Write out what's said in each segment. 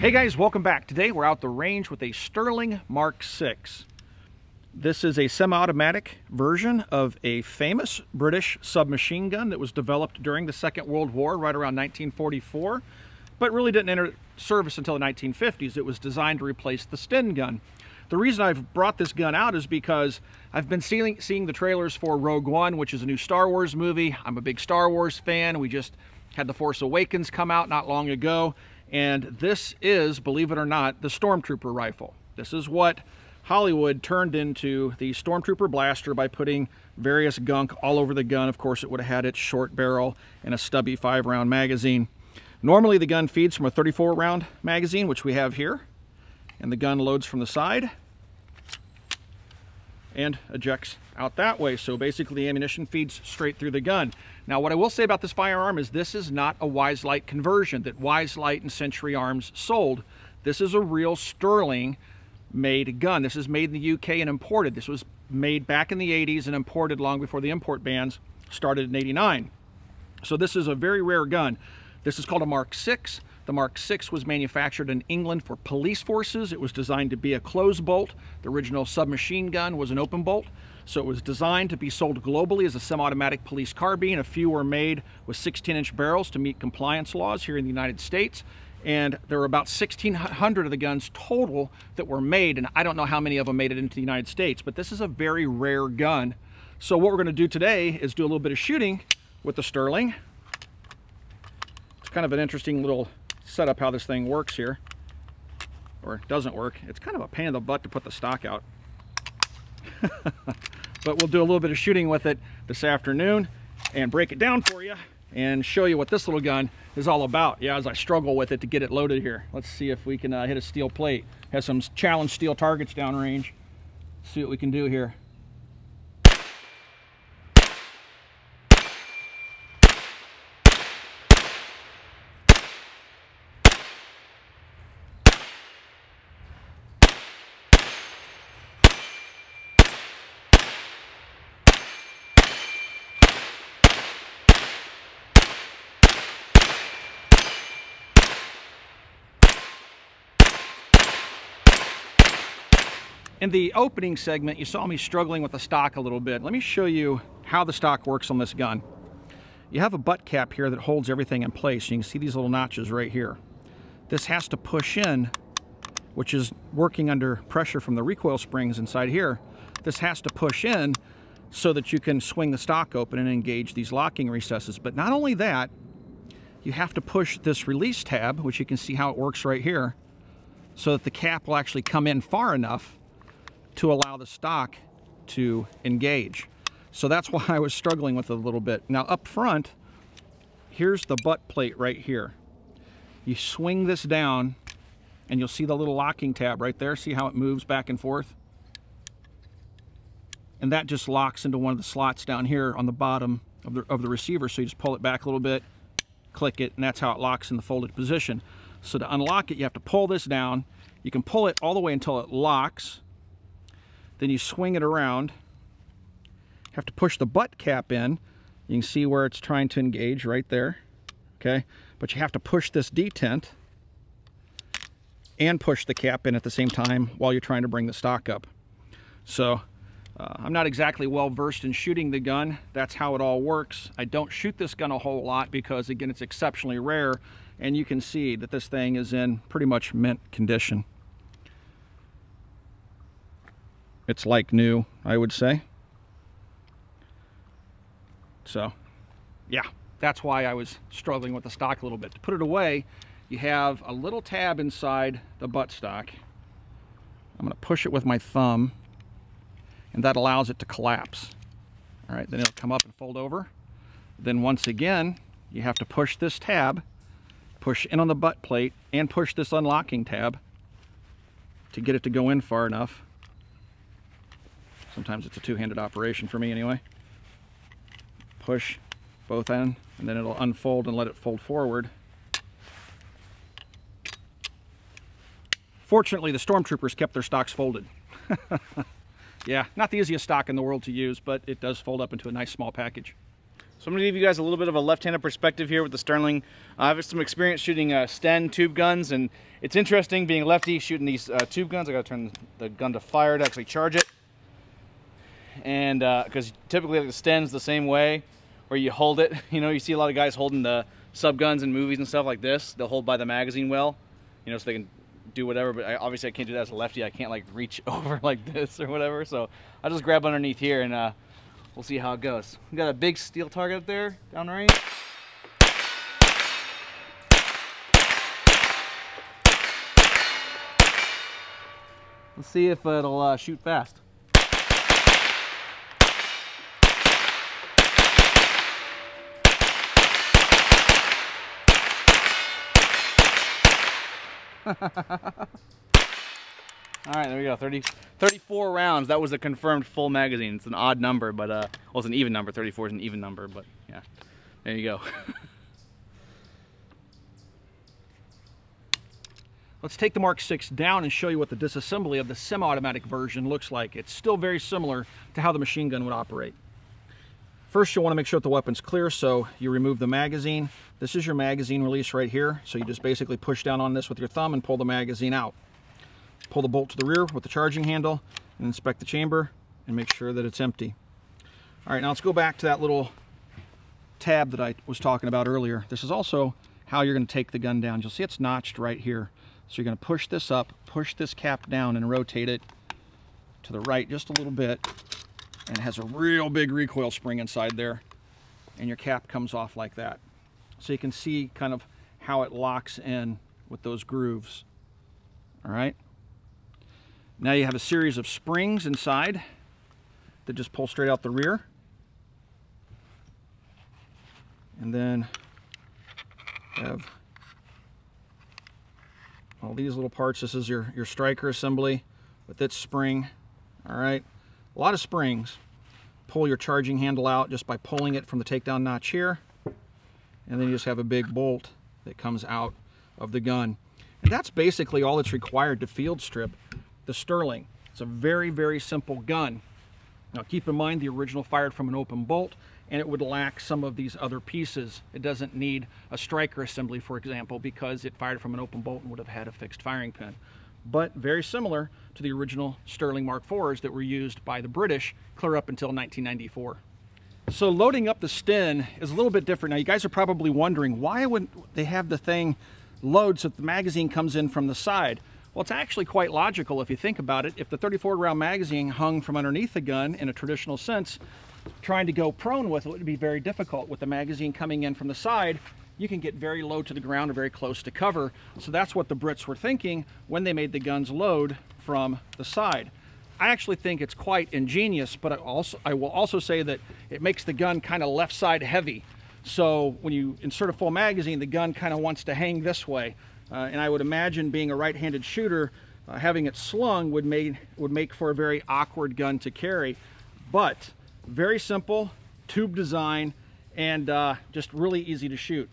Hey guys, welcome back. Today we're out the range with a Sterling Mark 6. This is a semi-automatic version of a famous British submachine gun that was developed during the Second World War, right around 1944, but really didn't enter service until the 1950s. It was designed to replace the Sten gun. The reason I've brought this gun out is because I've been seeing, seeing the trailers for Rogue One, which is a new Star Wars movie. I'm a big Star Wars fan. We just had The Force Awakens come out not long ago, and this is, believe it or not, the Stormtrooper rifle. This is what Hollywood turned into the Stormtrooper blaster by putting various gunk all over the gun. Of course, it would have had its short barrel and a stubby five round magazine. Normally the gun feeds from a 34 round magazine, which we have here, and the gun loads from the side and ejects out that way. So basically the ammunition feeds straight through the gun. Now what I will say about this firearm is this is not a Wiselite conversion that Wiselite and Century Arms sold. This is a real Sterling made gun. This is made in the UK and imported. This was made back in the 80s and imported long before the import bans started in 89. So this is a very rare gun. This is called a Mark 6. The Mark 6 was manufactured in England for police forces. It was designed to be a closed bolt. The original submachine gun was an open bolt. So it was designed to be sold globally as a semi-automatic police carbine. A few were made with 16-inch barrels to meet compliance laws here in the United States. And there were about 1,600 of the guns total that were made, and I don't know how many of them made it into the United States, but this is a very rare gun. So what we're gonna do today is do a little bit of shooting with the Sterling. It's kind of an interesting little setup how this thing works here, or doesn't work. It's kind of a pain in the butt to put the stock out. but we'll do a little bit of shooting with it this afternoon and break it down for you and show you what this little gun is all about. Yeah, as I struggle with it to get it loaded here. Let's see if we can uh, hit a steel plate. Has some challenge steel targets downrange. See what we can do here. In the opening segment, you saw me struggling with the stock a little bit. Let me show you how the stock works on this gun. You have a butt cap here that holds everything in place. You can see these little notches right here. This has to push in, which is working under pressure from the recoil springs inside here. This has to push in so that you can swing the stock open and engage these locking recesses. But not only that, you have to push this release tab, which you can see how it works right here, so that the cap will actually come in far enough to allow the stock to engage. So that's why I was struggling with it a little bit. Now up front, here's the butt plate right here. You swing this down and you'll see the little locking tab right there. See how it moves back and forth? And that just locks into one of the slots down here on the bottom of the, of the receiver. So you just pull it back a little bit, click it, and that's how it locks in the folded position. So to unlock it, you have to pull this down. You can pull it all the way until it locks then you swing it around. Have to push the butt cap in. You can see where it's trying to engage right there. Okay, but you have to push this detent and push the cap in at the same time while you're trying to bring the stock up. So uh, I'm not exactly well versed in shooting the gun. That's how it all works. I don't shoot this gun a whole lot because again, it's exceptionally rare and you can see that this thing is in pretty much mint condition. It's like new, I would say. So, yeah, that's why I was struggling with the stock a little bit. To put it away, you have a little tab inside the buttstock. I'm going to push it with my thumb, and that allows it to collapse. All right, then it'll come up and fold over. Then once again, you have to push this tab, push in on the butt plate, and push this unlocking tab to get it to go in far enough. Sometimes it's a two-handed operation for me anyway. Push both end, and then it'll unfold and let it fold forward. Fortunately, the Stormtroopers kept their stocks folded. yeah, not the easiest stock in the world to use, but it does fold up into a nice small package. So I'm going to give you guys a little bit of a left-handed perspective here with the Sterling. Uh, I have some experience shooting uh, Sten tube guns, and it's interesting being lefty shooting these uh, tube guns. I got to turn the gun to fire to actually charge it. And because uh, typically like the Sten's the same way, where you hold it. You know, you see a lot of guys holding the sub guns in movies and stuff like this. They'll hold by the magazine well, you know, so they can do whatever. But I, obviously, I can't do that as a lefty. I can't like reach over like this or whatever. So I just grab underneath here and uh, we'll see how it goes. We got a big steel target up there, down range. Let's see if it'll uh, shoot fast. All right, there we go. 30, 34 rounds. That was a confirmed full magazine. It's an odd number, but uh, well, it's an even number. 34 is an even number, but yeah, there you go. Let's take the Mark 6 down and show you what the disassembly of the semi-automatic version looks like. It's still very similar to how the machine gun would operate. First, you'll want to make sure that the weapon's clear, so you remove the magazine. This is your magazine release right here, so you just basically push down on this with your thumb and pull the magazine out. Pull the bolt to the rear with the charging handle and inspect the chamber and make sure that it's empty. All right, now let's go back to that little tab that I was talking about earlier. This is also how you're going to take the gun down. You'll see it's notched right here. So you're going to push this up, push this cap down and rotate it to the right just a little bit. And it has a real big recoil spring inside there. And your cap comes off like that. So you can see kind of how it locks in with those grooves. All right. Now you have a series of springs inside that just pull straight out the rear. And then have all these little parts. This is your, your striker assembly with its spring. All right, a lot of springs. Pull your charging handle out just by pulling it from the takedown notch here. And then you just have a big bolt that comes out of the gun. And that's basically all that's required to field strip the Sterling. It's a very, very simple gun. Now keep in mind the original fired from an open bolt and it would lack some of these other pieces. It doesn't need a striker assembly, for example, because it fired from an open bolt and would have had a fixed firing pin. But very similar to the original Sterling Mark IVs that were used by the British clear up until 1994. So loading up the Sten is a little bit different. Now you guys are probably wondering why would they have the thing load so that the magazine comes in from the side? Well, it's actually quite logical if you think about it. If the 34 round magazine hung from underneath the gun in a traditional sense, trying to go prone with it would be very difficult. With the magazine coming in from the side, you can get very low to the ground or very close to cover. So that's what the Brits were thinking when they made the guns load from the side. I actually think it's quite ingenious, but I, also, I will also say that it makes the gun kind of left side heavy. So when you insert a full magazine, the gun kind of wants to hang this way. Uh, and I would imagine being a right-handed shooter, uh, having it slung would make, would make for a very awkward gun to carry. But very simple, tube design, and uh, just really easy to shoot.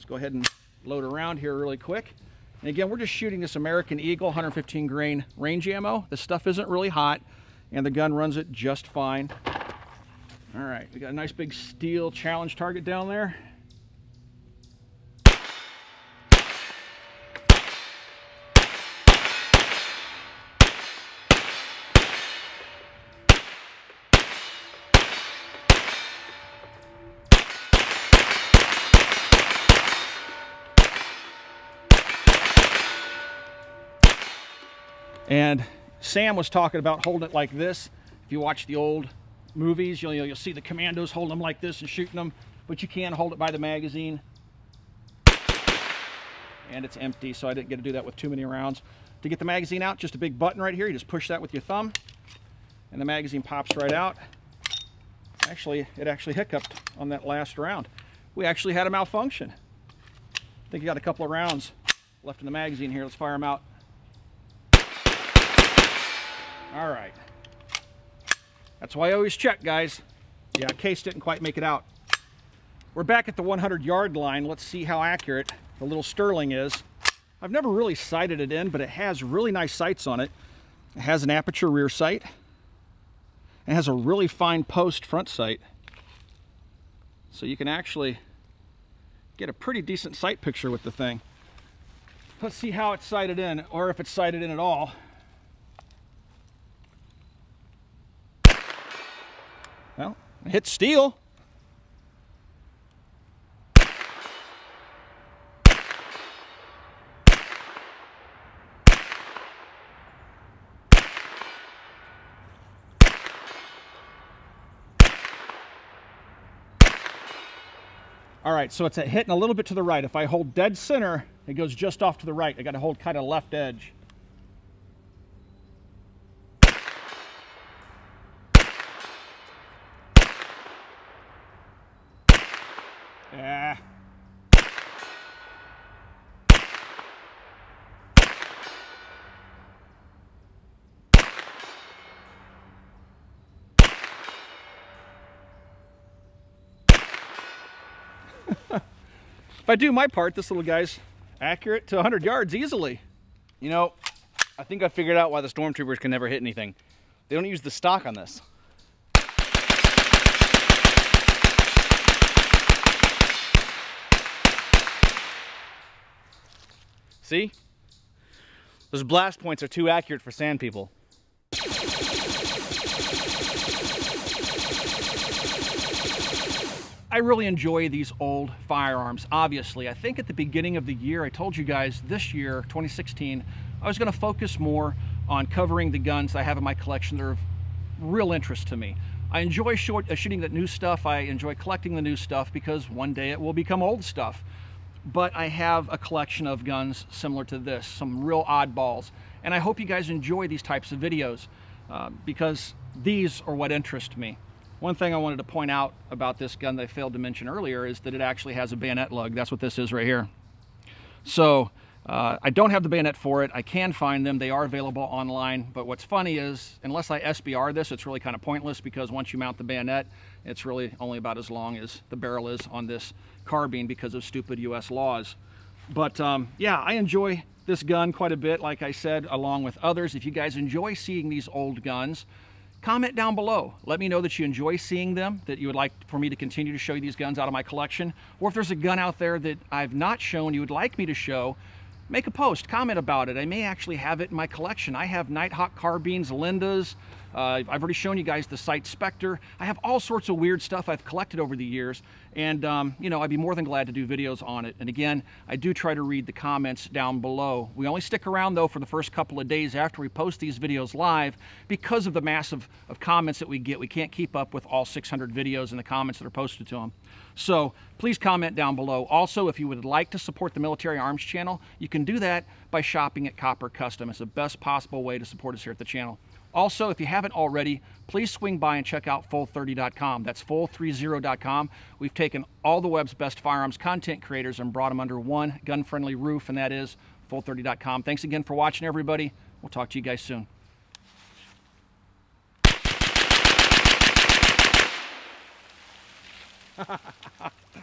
Let's go ahead and load around here really quick. And again, we're just shooting this American Eagle 115 grain range ammo. The stuff isn't really hot, and the gun runs it just fine. All right, we got a nice big steel challenge target down there. And Sam was talking about holding it like this. If you watch the old movies, you'll, you'll see the commandos holding them like this and shooting them, but you can hold it by the magazine. And it's empty, so I didn't get to do that with too many rounds. To get the magazine out, just a big button right here. You just push that with your thumb, and the magazine pops right out. Actually, it actually hiccuped on that last round. We actually had a malfunction. I think you got a couple of rounds left in the magazine here. Let's fire them out. All right. That's why I always check, guys. Yeah, case didn't quite make it out. We're back at the 100 yard line. Let's see how accurate the little Sterling is. I've never really sighted it in, but it has really nice sights on it. It has an aperture rear sight. It has a really fine post front sight. So you can actually get a pretty decent sight picture with the thing. Let's see how it's sighted in, or if it's sighted in at all. Well, hit steel. All right, so it's a hitting a little bit to the right. If I hold dead center, it goes just off to the right. I got to hold kind of left edge. Yeah. if I do my part, this little guy's accurate to 100 yards easily. You know, I think I figured out why the stormtroopers can never hit anything. They don't use the stock on this. See? Those blast points are too accurate for sand people. I really enjoy these old firearms, obviously. I think at the beginning of the year, I told you guys this year, 2016, I was going to focus more on covering the guns I have in my collection that are of real interest to me. I enjoy short, uh, shooting the new stuff. I enjoy collecting the new stuff because one day it will become old stuff. But I have a collection of guns similar to this, some real oddballs. And I hope you guys enjoy these types of videos uh, because these are what interest me. One thing I wanted to point out about this gun that I failed to mention earlier is that it actually has a bayonet lug. That's what this is right here. So uh, I don't have the bayonet for it. I can find them. They are available online. But what's funny is, unless I SBR this, it's really kind of pointless because once you mount the bayonet, it's really only about as long as the barrel is on this carbine because of stupid US laws. But um, yeah, I enjoy this gun quite a bit, like I said, along with others. If you guys enjoy seeing these old guns, comment down below. Let me know that you enjoy seeing them, that you would like for me to continue to show you these guns out of my collection, or if there's a gun out there that I've not shown you would like me to show, make a post, comment about it. I may actually have it in my collection. I have Nighthawk carbines, Lindas. Uh, I've already shown you guys the Sites Spectre. I have all sorts of weird stuff I've collected over the years. And, um, you know, I'd be more than glad to do videos on it. And again, I do try to read the comments down below. We only stick around, though, for the first couple of days after we post these videos live because of the massive of comments that we get. We can't keep up with all 600 videos and the comments that are posted to them. So please comment down below. Also, if you would like to support the Military Arms channel, you can do that by shopping at Copper Custom. It's the best possible way to support us here at the channel. Also, if you haven't already, please swing by and check out full30.com. That's full30.com. We've taken all the web's best firearms content creators and brought them under one gun-friendly roof, and that is full30.com. Thanks again for watching, everybody. We'll talk to you guys soon.